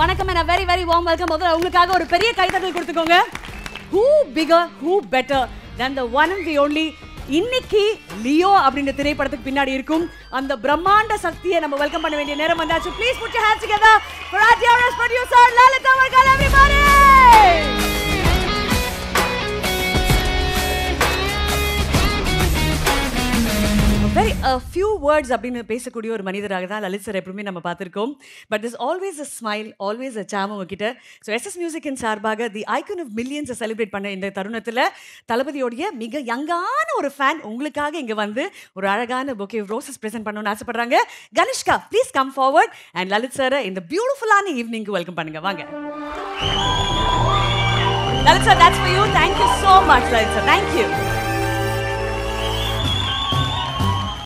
வணக்கம் and very very warm welcome முதல்ல உங்களுக்காக ஒரு பெரிய கைதட்டல் கொடுத்துக்கோங்க. Who bigger who better than the one and the only இன்னைக்கு லியோ அப்படின்ற திரைப்படத்துக்கு பின்னாடி இருக்கும். அந்த பிரம்மாண்ட சக்தியை நம்ம வெல்கம் பண்ண வேண்டிய நேரம் வந்தாச்சு. Please put you hands together for our producer few words அப்படின்னு பேசக்கூடிய ஒரு மனிதராக தான் லலித் சார் எப்பவுமே நம்ம பார்த்துருக்கோம். But this always a smile always a சாம் உங்ககிட்ட. ஸோ எஸ்எஸ் மியூசிக்கின் சார்பாக தி ஐக்கன் ஆஃப் மில்லியன்ஸை செலிப்ரேட் பண்ண இந்த தருணத்தில் தளபதியோடைய மிக யங்கான ஒரு ஃபேன் உங்களுக்காக இங்கே வந்து ஒரு அழகான பொக்கே ரோசஸ் ப்ரெசென்ட் பண்ணணும்னு ஆசைப்படுறாங்க. Kanishka please come forward and Lalit சாரை இந்த பியூட்டிஃபுல்லான ஈவினிங்க்கு வெல்கம் பண்ணுங்க. வாங்க. Lalit sir that's for you. Thank so so Lalit sir thank you